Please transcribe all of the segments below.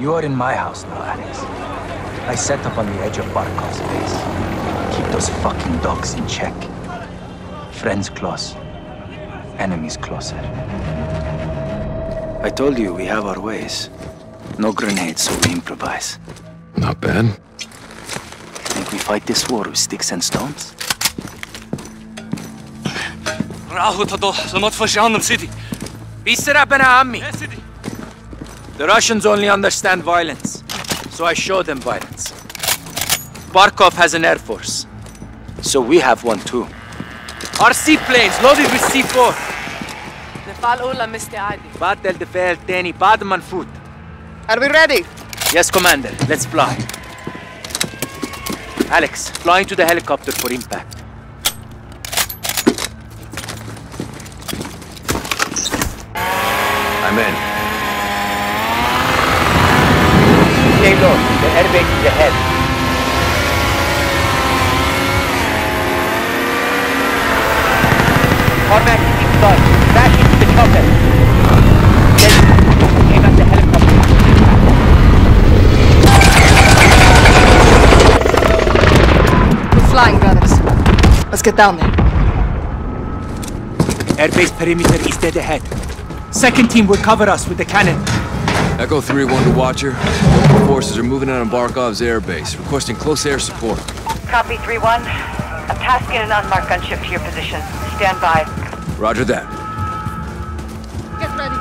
You are in my house now, Alex. I set up on the edge of Barkov's base. Keep those fucking dogs in check. Friends close, enemies closer. I told you we have our ways. No grenades, so we improvise. Not bad. Think we fight this war with sticks and stones? راهو زمات فشان city. بيسرع عمي. The Russians only understand violence, so I show them violence. Barkov has an air force, so we have one too. Our seaplanes loaded with C4. الدفاع الأولى مستعدة. بعد الدفاع الثاني بعد ما نفوت. Are we ready? Yes, Commander. Let's fly. Alex, fly into the helicopter for impact. I'm in. Low. The airbase is ahead. Cormac, inside. Back into the chopper. Then, aim at the helicopter. We're flying, brothers. Let's get down there. Airbase perimeter is dead ahead. Second team will cover us with the cannon. Echo 3-1 to Watcher. Local forces are moving out on Barkov's airbase, requesting close air support. Copy 3-1. I'm tasking an unmarked gunship to your position. Stand by. Roger that. Get ready.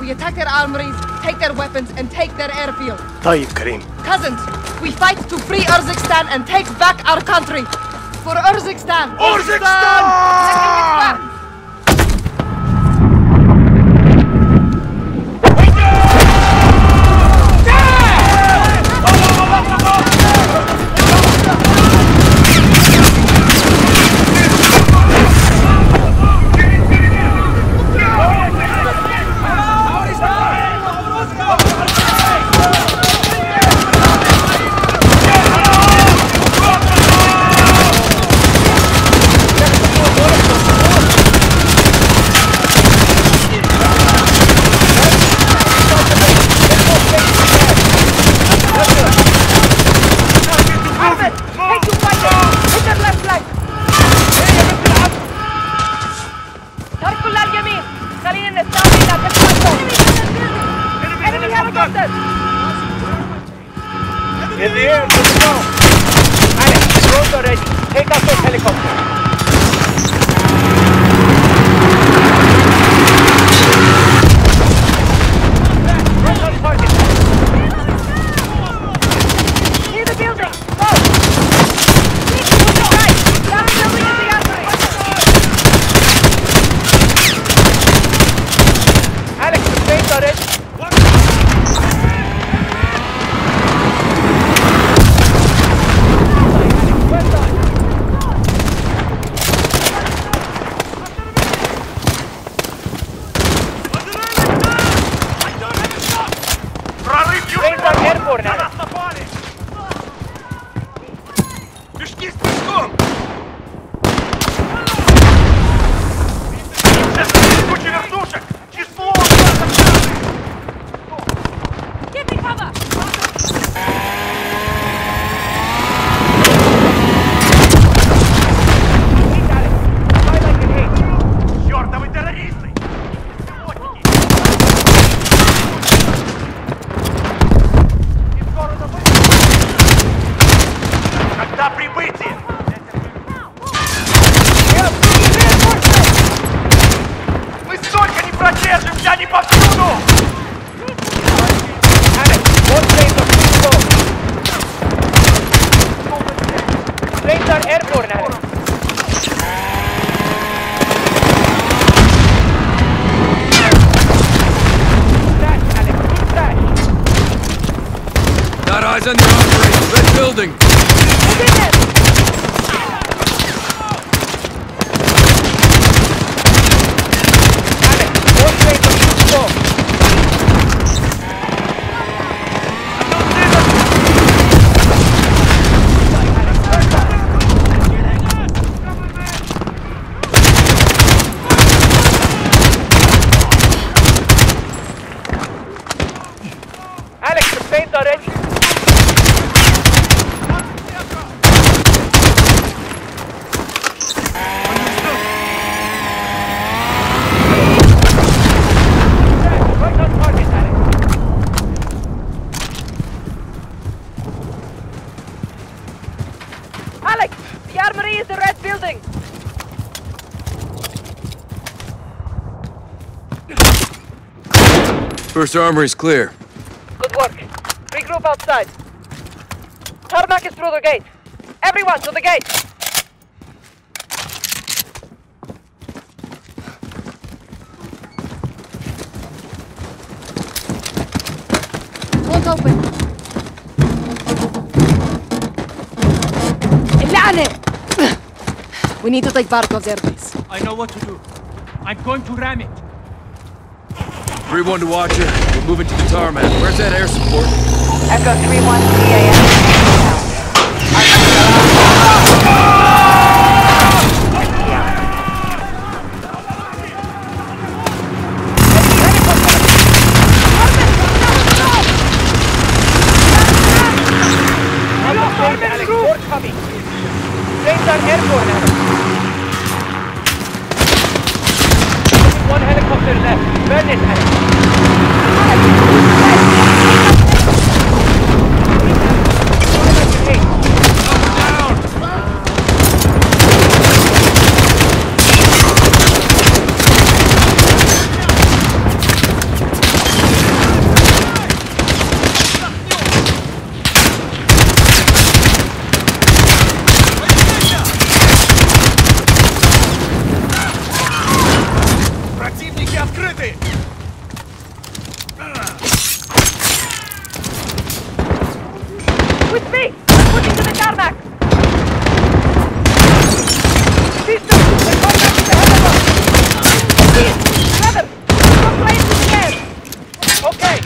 We attack their armories, take their weapons, and take their airfield. طيب كريم Cousins, we fight to free Urzikstan and take back our country. For Urzikstan! Urzikstan! تركوا Building. Alex, both planes are too slow. Alex, the planes Armory armory's clear. Good work. Regroup outside. Tarmac is through the gate. Everyone to the gate! Hold open. We need to take Barkov airbase. I know what to do. I'm going to ram it. 3-1 to Watcher. We're moving to the tarmac. Where's that air support? Echo 3-1 CAS. With me! I'm moving to the tarmac! Okay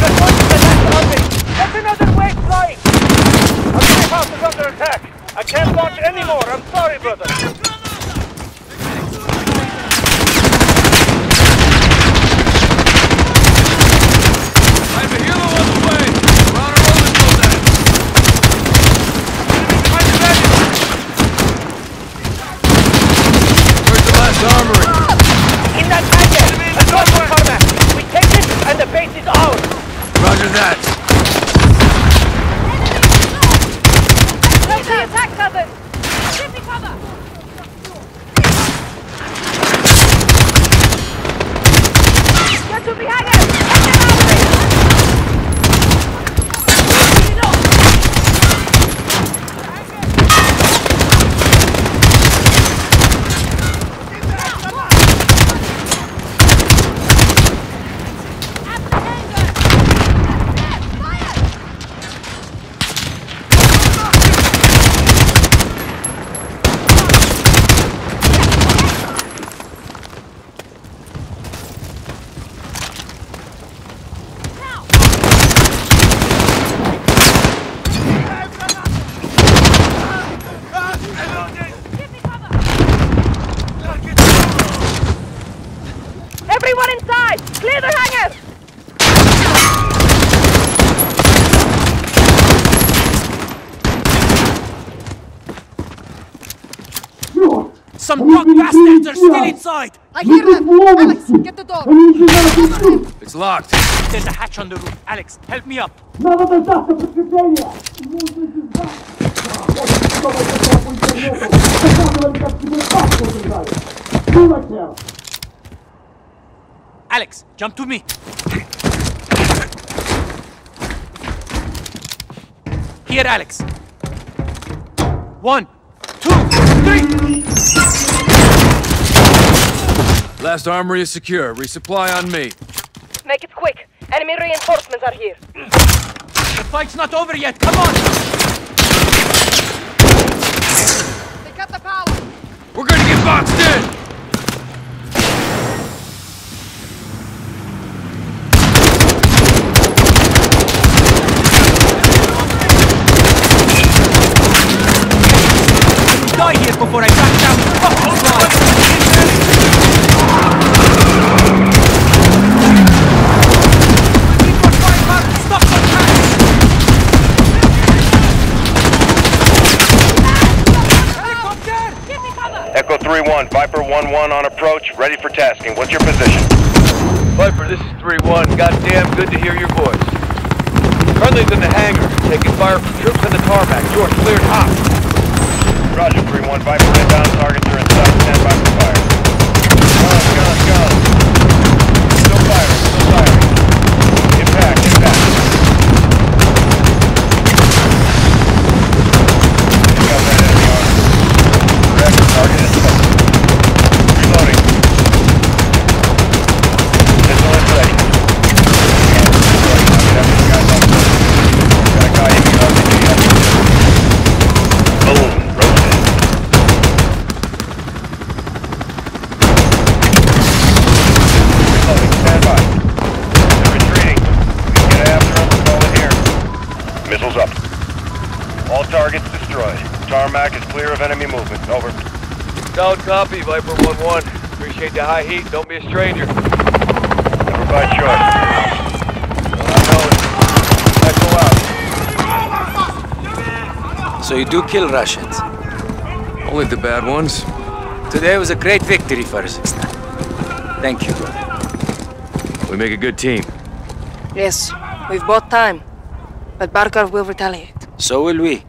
you're going to the next army. That's another way flying. Our safe house is under attack. I can't launch anymore. I'm sorry, brother. I have a helo on the way! We're on a rolling bullseye! Where's the last armory? In that hangar, across the tarmac. We take it, and the base is ours. Roger that. Help the attack cover! Give me cover! Get to the hangar! Get them out! Everyone inside! Clear the hangar! Some drunk bastards are still inside! I hear them! Alex, get the door! It's locked. There's a hatch on the roof. Alex, help me up. Alex, jump to me. Here, Alex. One, two, three! Last armory is secure. Resupply on me. Make it quick. Enemy reinforcements are here. The fight's not over yet. Come on! They cut the power! We're gonna get boxed in! Die here before I back down the fucking squad! Stop the tracks! Echo 3-1, Viper 1-1 on approach, ready for tasking. What's your position? Viper, this is 3-1. Goddamn good to hear your voice. Friendly's in the hangar, taking fire from troops in the tarmac. George, cleared hot. Roger, 3-1 Viper inbound. Targets are inside. Stand by for fire. Guns, guns, guns. Still firing, still firing. Impact, impact. Pick up that enemy armor. Correct, target is focused. Reloading. Missile is ready. Got a guy aiming at RPG. Boom, roasted. Reloading, stand by. They're retreating. We can get after them, call it here. Missiles up. All targets destroyed. Tarmac is clear of enemy movement. Over. Solid copy, Viper 1-1. Appreciate the high heat. Don't be a stranger. Never by choice. I know it. Echo out. So you do kill Russians. Only the bad ones. Today was a great victory for Urzikstan. Thank you, brother. We make a good team. Yes, we've bought time. But Barkov will retaliate. So will we.